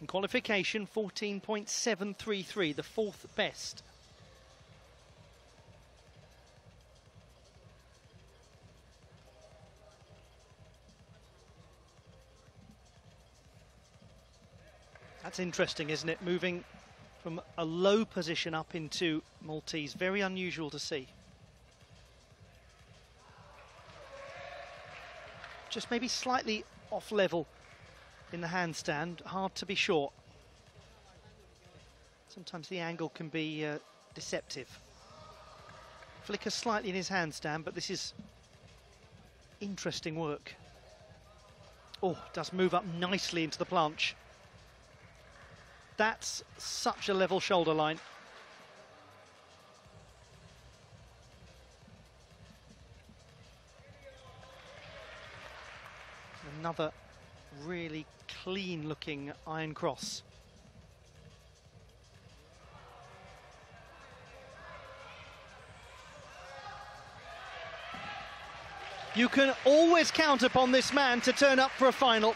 In qualification, 14.733, the fourth best. That's interesting, isn't it? Moving from a low position up into Maltese. Very unusual to see. Just maybe slightly off level in the handstand. Hard to be sure. Sometimes the angle can be uh, deceptive. Flicker slightly in his handstand, but this is interesting work. Oh, does move up nicely into the planche. That's such a level shoulder line. Another really clean looking iron cross. You can always count upon this man to turn up for a final.